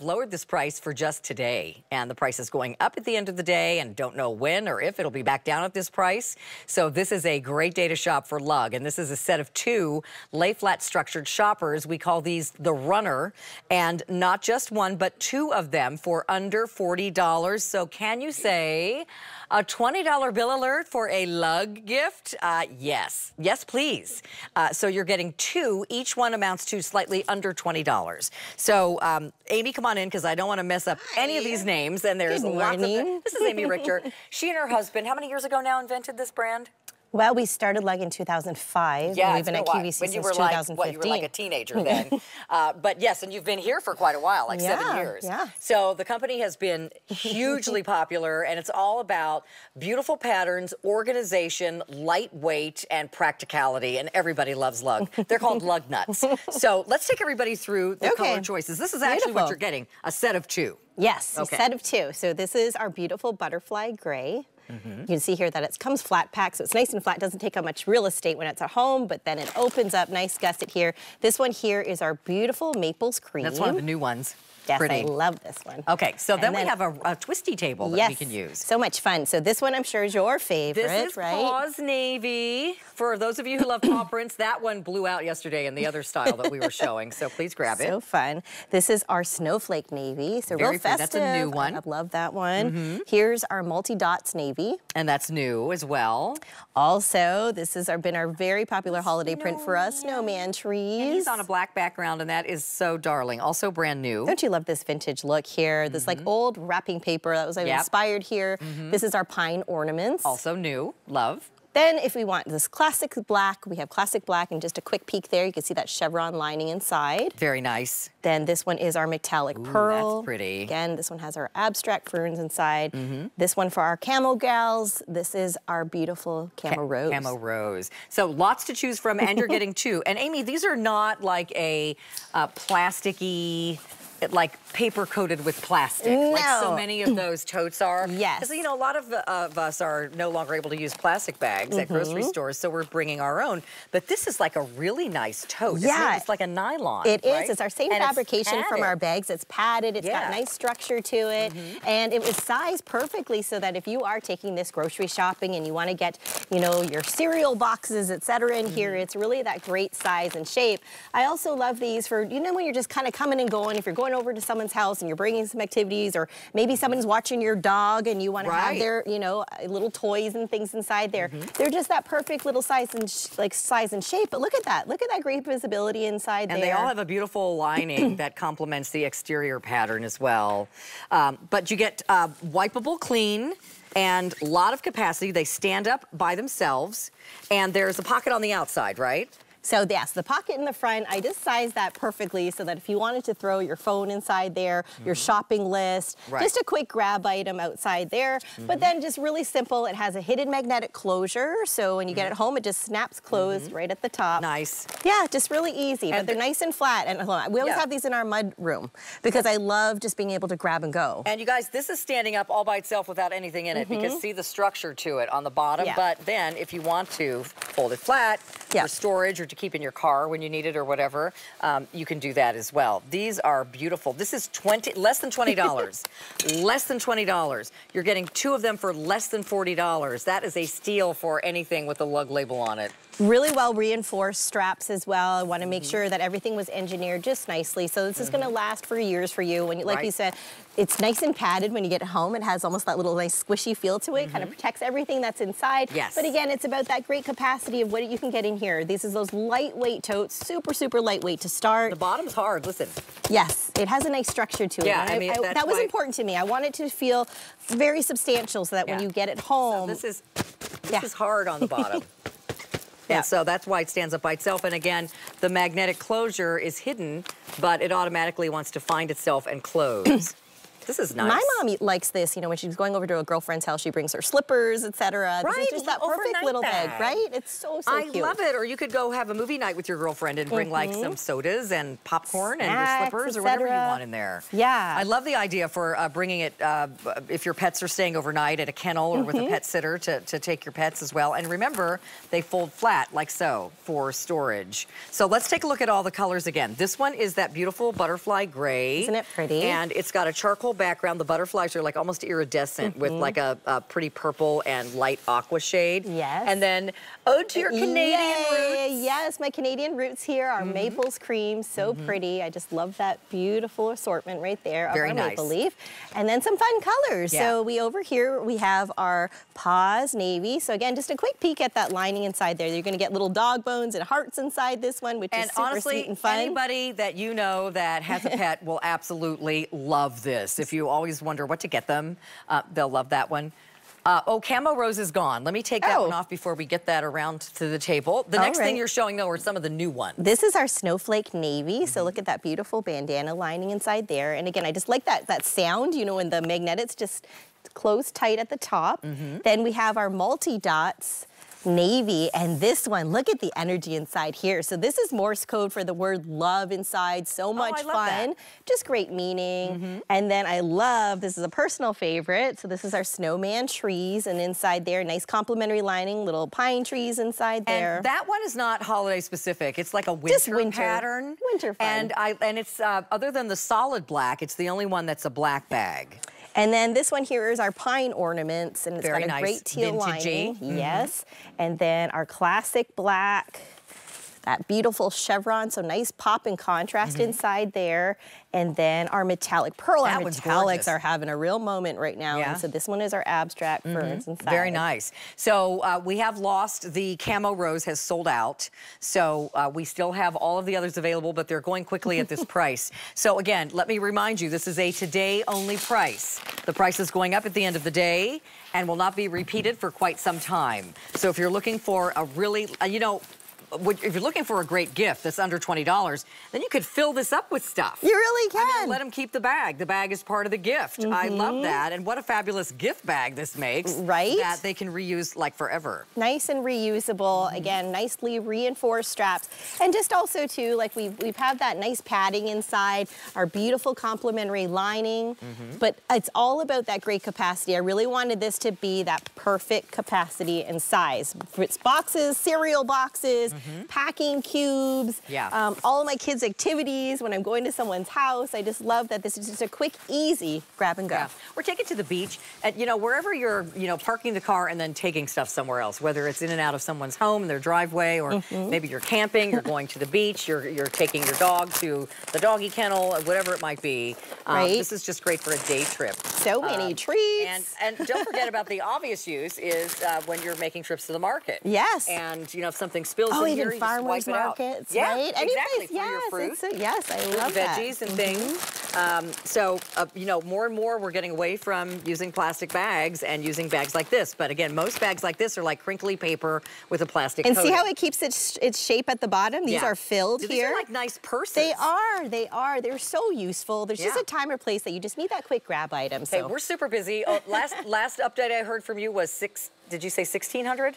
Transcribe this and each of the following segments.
I've lowered this price for just today, and the price is going up at the end of the day, and don't know when or if it'll be back down at this price. So this is a great day to shop for lug, and this is a set of two lay flat structured shoppers. We call these the runner, and not just one, but two of them for under $40. So can you say a $20 bill alert for a lug gift? Uh, yes, yes, please. Uh, so you're getting two, each one amounts to slightly under $20. So um, Amy, come on in because I don't want to mess up Hi. any of these names. And there's Good lots morning. of, this is Amy Richter. she and her husband, how many years ago now invented this brand? Well, we started Lug in 2005. Yeah, we've been at QVC when you were like, what, you were like a teenager then. uh, but yes, and you've been here for quite a while, like yeah, seven years. Yeah. So the company has been hugely popular, and it's all about beautiful patterns, organization, lightweight, and practicality. And everybody loves Lug. They're called Lug Nuts. So let's take everybody through the okay. color choices. This is actually Beautiful. what you're getting, a set of two. Yes, okay. a set of two. So this is our beautiful butterfly gray. Mm -hmm. You can see here that it comes flat packed, so it's nice and flat. Doesn't take up much real estate when it's at home, but then it opens up, nice gusset here. This one here is our beautiful Maples Cream. That's one of the new ones. Yes, Pretty. I love this one. Okay, so then, then, we have a, a, twisty table that yes, we can use. so much fun. So this one I'm sure is your favorite, this is right? Paws Navy. For those of you who love paw prints, that one blew out yesterday in the other style that we were showing, so please grab so it. So fun. This is our Snowflake Navy, so Very real festive. That's a new one. I love that one. Mm -hmm. Here's our multi-dots Navy. And that's new as well. Also, this has been our very popular holiday print for us, Snowman Trees. And he's on a black background, and that is so darling. Also brand new. Don't you love this vintage look here? This mm -hmm. like mm-hmm. old wrapping paper that was like, yep. inspired here. Mm -hmm. This is our pine ornaments. Also new, love. Then if we want this classic black, we have classic black and just a quick peek there. You can see that chevron lining inside. Very nice. Then this one is our metallic Ooh, pearl. That's pretty. Again, this one has our abstract ferns inside. Mm -hmm. This one for our camel gals. This is our beautiful camo Ca rose. Camo rose. So lots to choose from and you're getting two. And Amy, these are not like a uh, plasticky like paper coated with plastic, no. like so many of those totes are. Yes. Because, you know, a lot of, uh, of, us are no longer able to use plastic bags mm -hmm. at grocery mm-hmm. stores, so we're bringing our own. But this is like a really nice tote. Yeah. It's, like a nylon, It right? is. It's our same and fabrication from our bags. It's padded. It's yeah. got nice structure to it. Mm -hmm. And it was sized perfectly so that if you are taking this grocery shopping and you want to get, you know, your cereal boxes, et cetera, in mm -hmm. here, mm-hmm. it's really that great size and shape. I also love these for, you know, when you're just kind of coming and going, if you're going over to someone's house and you're bringing some activities or maybe someone's watching your dog and you want right. to have their, you know, little toys and things inside there. Mm -hmm. They're just that perfect little size and like size and shape. But look at that. Look at that great visibility inside and there. And they all have a beautiful lining that complements the exterior pattern as well. Um, but you get uh, wipeable clean and a lot of capacity. They stand up by themselves and there's a pocket on the outside, right? So yes, the pocket in the front, I just sized that perfectly so that if you wanted to throw your phone inside there, mm -hmm. your mm-hmm. shopping list, right. just a quick grab item outside there. Mm -hmm. But then just really simple, it has a hidden magnetic closure. So when you get it mm-hmm. home, it just snaps closed right at the top. Nice. Yeah, just really easy, and but they're nice and flat. And we always yeah. have these in our mud room because I love just being able to grab and go. And you guys, this is standing up all by itself without anything in it because mm-hmm. see the structure to it on the bottom. Yeah. But then if you want to fold it flat yeah. for storage or to keep in your car when you need it or whatever, um, you can do that as well. These are beautiful. This is 20, less than $20. less than $20. You're getting two of them for less than $40. That is a steal for anything with the lug label on it. Really well reinforced straps as well. I want to make mm -hmm. sure that everything was engineered just nicely. So this is going to last for years for you. When you, like right. you said, it's nice and padded when you get home. It has almost that little nice squishy feel to it. Mm -hmm. Kind of protects everything that's inside. Yes. But again, it's about that great capacity of what you can get in here. These is those lightweight totes, super, super lightweight to start. The bottom's hard, listen. Yes, it has a nice structure to it. Yeah, I, I mean, I, that was important to me. I want it to feel very substantial so that yeah. when you get it home. So this is, this yeah. is hard on the bottom. Yeah. And so that's why it stands up by itself. And again, the magnetic closure is hidden, but it automatically wants to find itself and close. This is nice. My mom likes this, you know, when she's going over to a girlfriend's house, she brings her slippers, etc. Right, this is just that perfect little bag. bag. right? It's so, so I cute. I love it. Or you could go have a movie night with your girlfriend and bring mm -hmm. like some mm-hmm. sodas and popcorn Snacks, and your slippers or whatever you want in there. Yeah. I love the idea for uh, bringing it, uh, if your pets are staying overnight at a kennel or mm -hmm. with a mm-hmm. pet sitter to, to take your pets as well. And remember, they fold flat like so for storage. So let's take a look at all the colors again. This one is that beautiful butterfly gray. Isn't it pretty? And it's got a charcoal background. The butterflies are like almost iridescent mm -hmm. with mm-hmm. like a, a, pretty purple and light aqua shade. Yes. And then, oh, to your Canadian Yay. roots. Yes, my Canadian roots here are mm -hmm. Maples Cream. So mm -hmm. pretty. I just love that beautiful assortment right there of Very our nice. maple leaf. And then some fun colors. Yeah. So we over here, we have our Paws Navy. So again, just a quick peek at that lining inside there. You're going to get little dog bones and hearts inside this one, which and is super honestly, sweet and fun. anybody that you know that has a pet will absolutely love this. If you always wonder what to get them. Uh, they'll love that one. Uh, oh, Camo Rose is gone. Let me take that oh. one off before we get that around to the table. The All next right. thing you're showing, though, are some of the new ones. This is our Snowflake Navy. Mm -hmm. So look at that beautiful bandana lining inside there. And again, I just like that, that sound, you know, when the magnetics just close tight at the top. Mm -hmm. Then we have our multi-dots navy. And this one, look at the energy inside here. So this is Morse code for the word love inside. So oh, much oh, fun. That. Just great meaning. Mm -hmm. And then I love, this is a personal favorite. So this is our snowman trees. And inside there, nice complementary lining, little pine trees inside there. And that one is not holiday specific. It's like a winter, winter. pattern. Winter fun. And, I, and it's, uh, other than the solid black, it's the only one that's a black bag. And then this one here is our pine ornaments, and it's Very got a nice. great teal Vintagey. lining. Mm -hmm. Yes. And then our classic black that beautiful chevron, so nice pop and contrast mm -hmm. inside there. And then our metallic pearl. That our metallics are having a real moment right now. Yeah. And so this one is our abstract mm -hmm. inside. Very nice. So uh, we have lost the camo rose has sold out. So uh, we still have all of the others available, but they're going quickly at this price. So again, let me remind you, this is a today only price. The price is going up at the end of the day and will not be repeated for quite some time. So if you're looking for a really, uh, you know, if you're looking for a great gift that's under $20, then you could fill this up with stuff. You really can. I mean, let them keep the bag. The bag is part of the gift. Mm -hmm. I love mm-hmm. that. And what a fabulous gift bag this makes. Right. That they can reuse like forever. Nice and reusable. Mm -hmm. Again, nicely reinforced straps. And just also too, like we've, we've had that nice padding inside, our beautiful complementary lining. Mm -hmm. But it's all about that great capacity. I really wanted this to be that perfect capacity and size. It's boxes, cereal boxes, -hmm. packing cubes, yeah. Um, all of my kids' activities when I'm going to someone's house. I just love that this is just a quick, easy grab and go. Yeah. Or take it to the beach. And, you know, wherever you're, you know, parking the car and then taking stuff somewhere else, whether it's in and out of someone's home, their driveway, or mm -hmm. maybe you're camping, you're going to the beach, you're, you're taking your dog to the doggy kennel, whatever it might be. Um, right. This is just great for a day trip. So many um, treats. And, and don't forget about the obvious use is uh, when you're making trips to the market. Yes. And, you know, if something spills oh, in even here, farmers markets, yeah, right? Exactly, yes, for your fruit. A, yes, I love veggies that. and mm -hmm. things. Um, so, uh, you know, more and more we're getting away from using plastic bags and using bags like this. But again, most bags like this are like crinkly paper with a plastic And coating. see how it keeps its, its shape at the bottom? These yeah. are filled These here. These are like nice purses. They are, they are. They're so useful. There's yeah. just a time or place that you just need that quick grab item. So. Hey, we're super busy. Oh, last, last update I heard from you was six, did you say 1,600?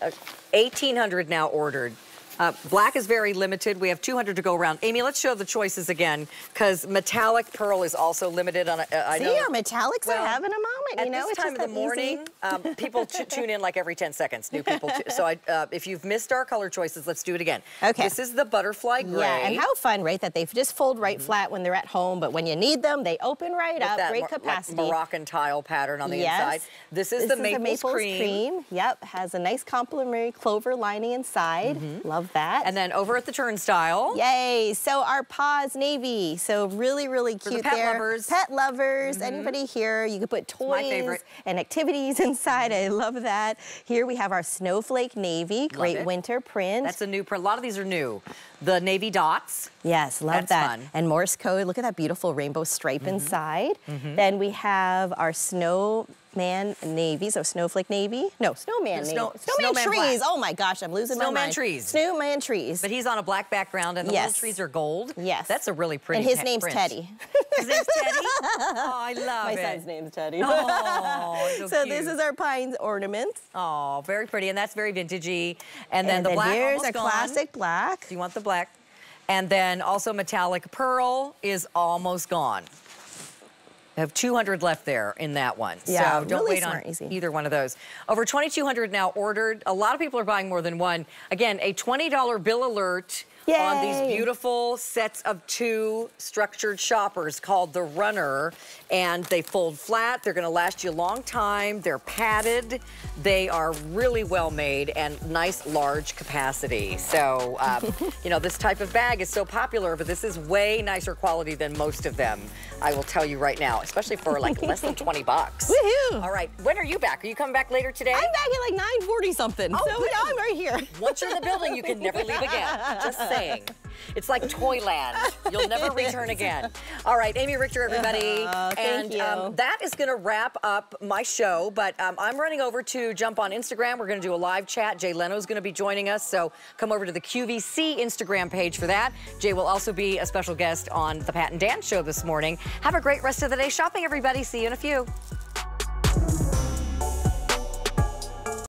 Uh, 1,800 now ordered. Uh, black is very limited. We have 200 to go around. Amy, let's show the choices again because metallic pearl is also limited. On a, uh, I See, know, our metallics well, are having a moment. At you know, this time of the morning, um, people tune in like every 10 seconds. New people. so I, uh, if you've missed our color choices, let's do it again. Okay. This is the butterfly gray. Yeah, and how fun, right? That they just fold right mm -hmm. flat when they're at home, but when you need them, they open right With up. That Great capacity. Like Moroccan tile pattern on the yes. inside. This is this the Maples cream. cream. Yep, has a nice complementary clover lining inside. Mm -hmm. Love that. And then over at the turnstile. Yay! So our paws navy. So really, really cute the pet there. Lovers. Pet lovers. Mm -hmm. Anybody here? You could put toys and activities inside. I love that. Here we have our Snowflake Navy, great winter print. That's a new print. A lot of these are new. The navy dots. Yes, love That's that. Fun. And Morse code, look at that beautiful rainbow stripe mm -hmm. inside. Mm -hmm. Then we have our snow snowman navy, so snowflake navy. No, snowman Snow, navy. Snowman, snowman trees. black. Oh my gosh, I'm losing snowman my mind. trees. Snowman trees. But he's on a black background and the Yes. little trees are gold. Yes. That's a really pretty and his name's print. Teddy. His name's Teddy? Oh, I love my it. son's name's Teddy. Oh, so, so this is our pines ornament. Oh, very pretty. And that's very vintagey. And then and the then black here's a gone. classic black. Do you want the black? And then also metallic pearl is almost gone. Have 200 left there in that one. Yeah, so don't really wait smart, on easy. either one of those. Over 2,200 now ordered. A lot of people are buying more than one. Again, a $20 bill alert on these beautiful sets of two structured shoppers called the Runner. And they fold flat. They're going to last you a long time. They're padded. They are really well made and nice large capacity. So, um, you know, this type of bag is so popular, but this is way nicer quality than most of them. I will tell you right now, especially for like less than 20 bucks. Woohoo. All right, when are you back? Are you coming back later today? I'm back at like 940 something. Oh, so good. I'm right here. Once you're in the building, you can never leave again. Just saying. It's like Toyland. You'll never return again. All right, Amy Richter, everybody. Oh, thank and you. Um, that is going to wrap up my show. But um, I'm running over to jump on Instagram. We're going to do a live chat. Jay Leno's going to be joining us. So come over to the QVC Instagram page for that. Jay will also be a special guest on the Pat and Dan show this morning. Have a great rest of the day shopping, everybody. See you in a few.